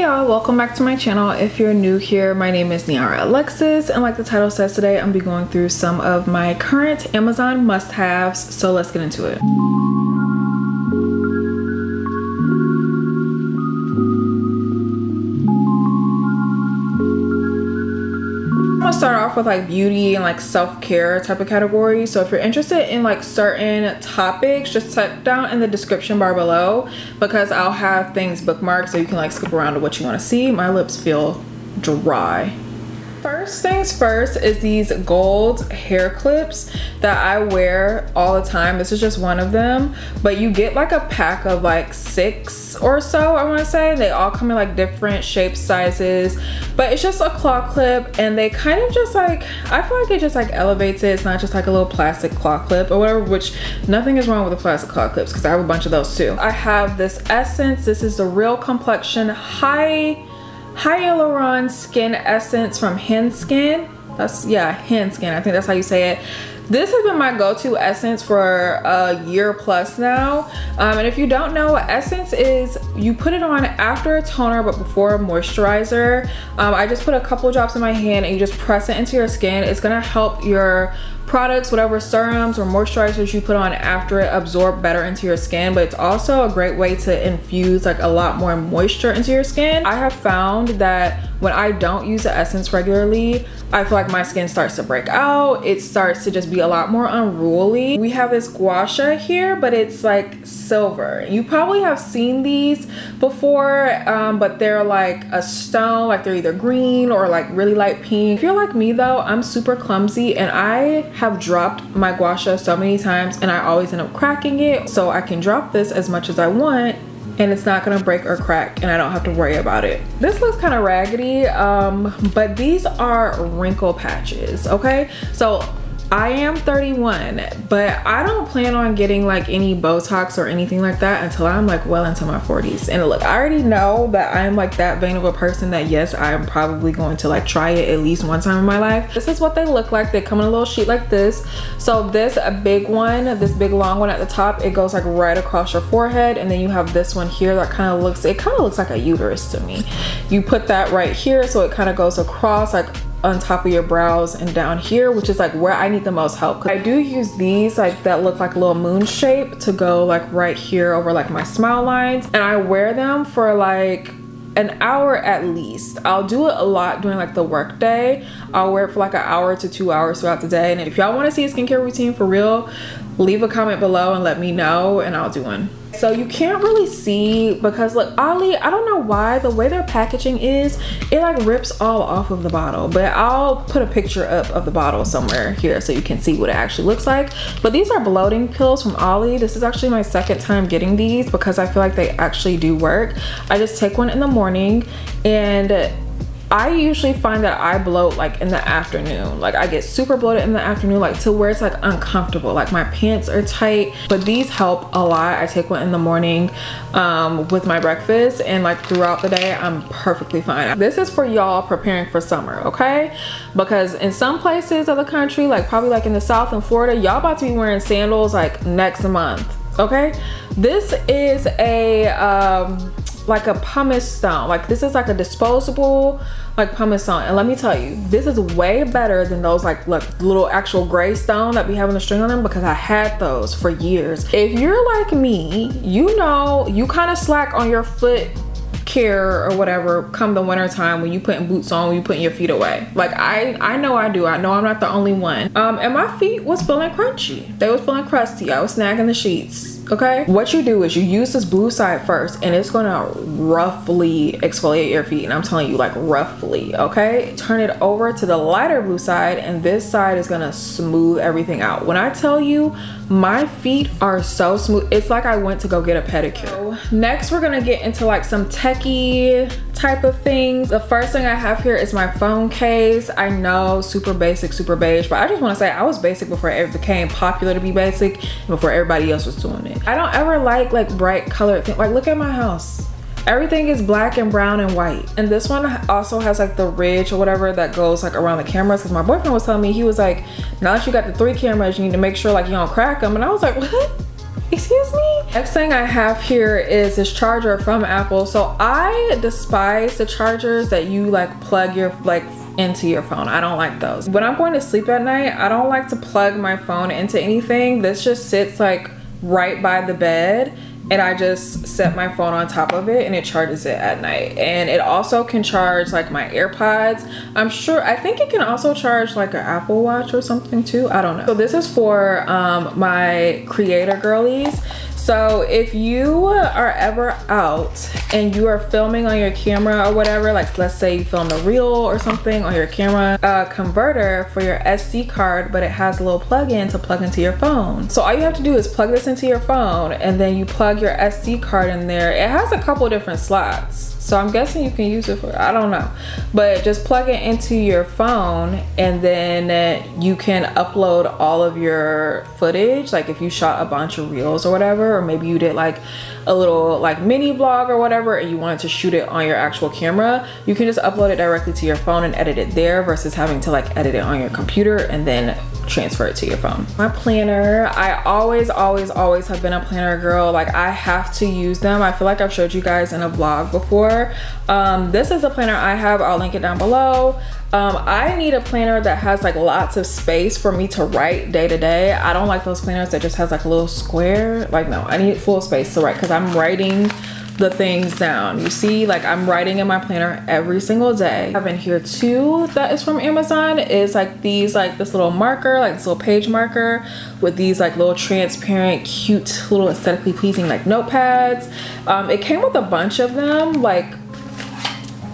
Hey y'all, welcome back to my channel. If you're new here, my name is Niara Alexis and like the title says today, I'm be going through some of my current Amazon must-haves. So let's get into it. Start off with like beauty and like self-care type of category. So if you're interested in like certain topics just type down in the description bar below because i'll have things bookmarked so you can like skip around to what you want to see. My lips feel dry. First things first is these gold hair clips that I wear all the time. This is just one of them, but you get like a pack of like six or so, I wanna say. They all come in like different shapes, sizes, but it's just a claw clip and they kind of just like, I feel like it just like elevates it. It's not just like a little plastic claw clip or whatever, which nothing is wrong with the plastic claw clips because I have a bunch of those too. I have this Essence. This is the Real Complexion High Hyaluron Skin Essence from Henskin. That's, yeah, Henskin. I think that's how you say it. This has been my go-to essence for a year plus now. Um, and if you don't know, what essence is you put it on after a toner but before a moisturizer. Um, I just put a couple drops in my hand and you just press it into your skin. It's gonna help your products, whatever serums or moisturizers you put on after it absorb better into your skin, but it's also a great way to infuse like a lot more moisture into your skin. I have found that when I don't use the essence regularly, I feel like my skin starts to break out. It starts to just be a lot more unruly. We have this gua sha here, but it's like silver. You probably have seen these before, um, but they're like a stone, like they're either green or like really light pink. If you're like me though, I'm super clumsy and I have dropped my gua sha so many times and I always end up cracking it. So I can drop this as much as I want and it's not gonna break or crack and I don't have to worry about it. This looks kind of raggedy, um, but these are wrinkle patches, okay? So I am 31, but I don't plan on getting like any Botox or anything like that until I'm like well into my 40s. And look, I already know that I'm like that vain of a person that yes, I am probably going to like try it at least one time in my life. This is what they look like. They come in a little sheet like this. So this a big one, this big long one at the top, it goes like right across your forehead. And then you have this one here that kind of looks, it kind of looks like a uterus to me. You put that right here so it kind of goes across like on top of your brows and down here which is like where I need the most help I do use these like that look like a little moon shape to go like right here over like my smile lines and I wear them for like an hour at least. I'll do it a lot during like the work day. I'll wear it for like an hour to two hours throughout the day. And if y'all want to see a skincare routine for real, leave a comment below and let me know and I'll do one so you can't really see because look Olly I don't know why the way their packaging is it like rips all off of the bottle. But I'll put a picture up of the bottle somewhere here so you can see what it actually looks like. But these are bloating pills from Olly this is actually my second time getting these because I feel like they actually do work. I just take one in the morning and I usually find that I bloat like in the afternoon. Like I get super bloated in the afternoon, like to where it's like uncomfortable. Like my pants are tight, but these help a lot. I take one in the morning um, with my breakfast and like throughout the day, I'm perfectly fine. This is for y'all preparing for summer, okay? Because in some places of the country, like probably like in the South and Florida, y'all about to be wearing sandals like next month, okay? This is a, um, like a pumice stone. Like this is like a disposable like pumice stone. And let me tell you, this is way better than those like look little actual gray stone that be having the string on them because I had those for years. If you're like me, you know you kind of slack on your foot care or whatever come the winter time when you putting boots on when you putting your feet away. Like i i know i do. I know i'm not the only one. Um and my feet was feeling crunchy. They was feeling crusty. I was snagging the sheets okay? What you do is you use this blue side first and it's gonna roughly exfoliate your feet. And i'm telling you like roughly okay? Turn it over to the lighter blue side and this side is gonna smooth everything out. When i tell you my feet are so smooth it's like i went to go get a pedicure next we're gonna get into like some techie type of things the first thing i have here is my phone case i know super basic super beige but i just want to say i was basic before it became popular to be basic and before everybody else was doing it I don't ever like like bright colored things. Like look at my house. Everything is black and brown and white. And this one also has like the ridge or whatever that goes like around the cameras. Cause my boyfriend was telling me, he was like, now that you got the three cameras, you need to make sure like you don't crack them. And I was like, what? Excuse me? Next thing I have here is this charger from Apple. So I despise the chargers that you like plug your like into your phone. I don't like those. When I'm going to sleep at night, I don't like to plug my phone into anything. This just sits like right by the bed and I just set my phone on top of it and it charges it at night. And it also can charge like my AirPods. I'm sure, I think it can also charge like an Apple Watch or something too. I don't know. So this is for um, my creator girlies. So if you are ever out and you are filming on your camera or whatever, like let's say you film a reel or something on your camera, a converter for your SD card, but it has a little plug-in to plug into your phone. So all you have to do is plug this into your phone and then you plug your SD card in there. It has a couple different slots. So I'm guessing you can use it for, I don't know. But just plug it into your phone and then you can upload all of your footage. Like if you shot a bunch of reels or whatever, or maybe you did like a little like mini vlog or whatever and you wanted to shoot it on your actual camera, you can just upload it directly to your phone and edit it there versus having to like edit it on your computer and then transfer it to your phone. My planner, I always, always, always have been a planner girl. Like I have to use them. I feel like I've showed you guys in a vlog before. Um, this is a planner I have, I'll link it down below. Um, I need a planner that has like lots of space for me to write day to day. I don't like those planners that just has like a little square. Like no, I need full space to write because I'm writing the things down. You see, like I'm writing in my planner every single day. I have in here too that is from Amazon is like these, like this little marker, like this little page marker with these like little transparent, cute, little aesthetically pleasing like notepads. Um, it came with a bunch of them, like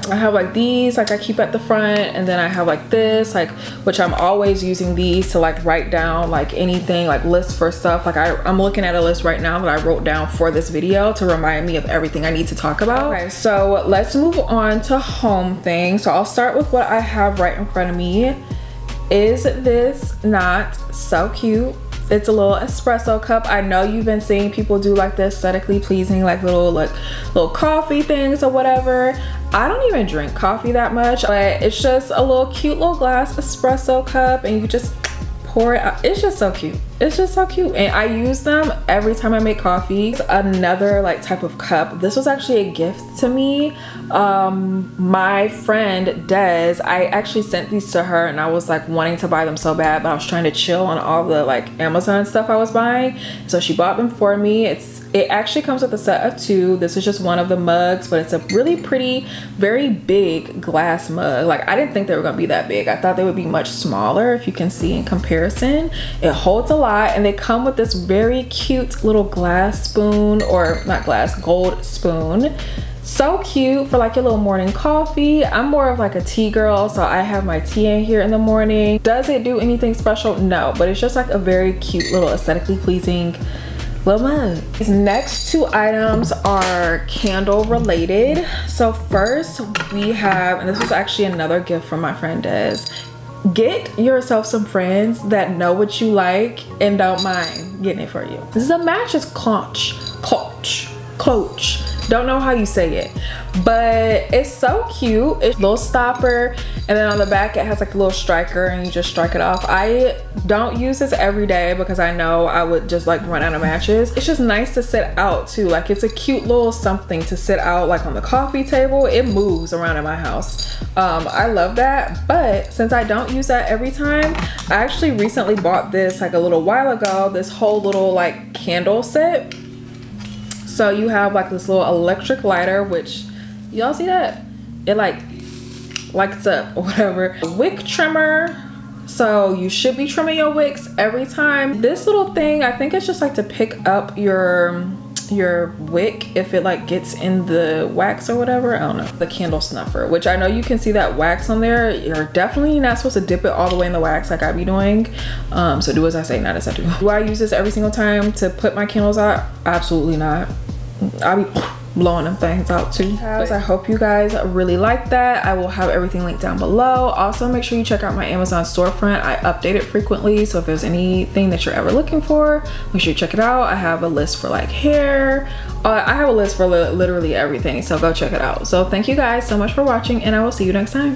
I have like these like I keep at the front and then I have like this like which I'm always using these to like write down like anything like lists for stuff like I, I'm looking at a list right now that I wrote down for this video to remind me of everything I need to talk about. Okay so let's move on to home things. So I'll start with what I have right in front of me. Is this not so cute? it's a little espresso cup i know you've been seeing people do like the aesthetically pleasing like little like little coffee things or whatever i don't even drink coffee that much but it's just a little cute little glass espresso cup and you just pour it out. It's just so cute. It's just so cute. And I use them every time I make coffee. It's another like type of cup. This was actually a gift to me. Um, my friend Des, I actually sent these to her and I was like wanting to buy them so bad, but I was trying to chill on all the like Amazon stuff I was buying. So she bought them for me. It's it actually comes with a set of two. This is just one of the mugs, but it's a really pretty, very big glass mug. Like I didn't think they were gonna be that big. I thought they would be much smaller if you can see in comparison. It holds a lot and they come with this very cute little glass spoon or not glass, gold spoon so cute for like your little morning coffee i'm more of like a tea girl so i have my tea in here in the morning does it do anything special no but it's just like a very cute little aesthetically pleasing little mug. These next two items are candle related. So first we have, and this was actually another gift from my friend Des. Get yourself some friends that know what you like and don't mind getting it for you. This is a mattress clutch, clutch, clutch don't know how you say it, but it's so cute. It's a little stopper and then on the back it has like a little striker and you just strike it off. I don't use this every day because I know I would just like run out of matches. It's just nice to sit out too. Like it's a cute little something to sit out like on the coffee table. It moves around in my house. Um, I love that. But since I don't use that every time, I actually recently bought this like a little while ago, this whole little like candle set so you have like this little electric lighter, which y'all see that? It like lights up or whatever. Wick trimmer. So you should be trimming your wicks every time. This little thing, I think it's just like to pick up your your wick if it like gets in the wax or whatever i don't know the candle snuffer which i know you can see that wax on there you're definitely not supposed to dip it all the way in the wax like i be doing um so do as i say not as i do do i use this every single time to put my candles out absolutely not I'll be blowing them things out too. I hope you guys really like that. I will have everything linked down below. Also, make sure you check out my Amazon storefront. I update it frequently, so if there's anything that you're ever looking for, make sure you check it out. I have a list for like hair. Uh, I have a list for li literally everything, so go check it out. So thank you guys so much for watching, and I will see you next time.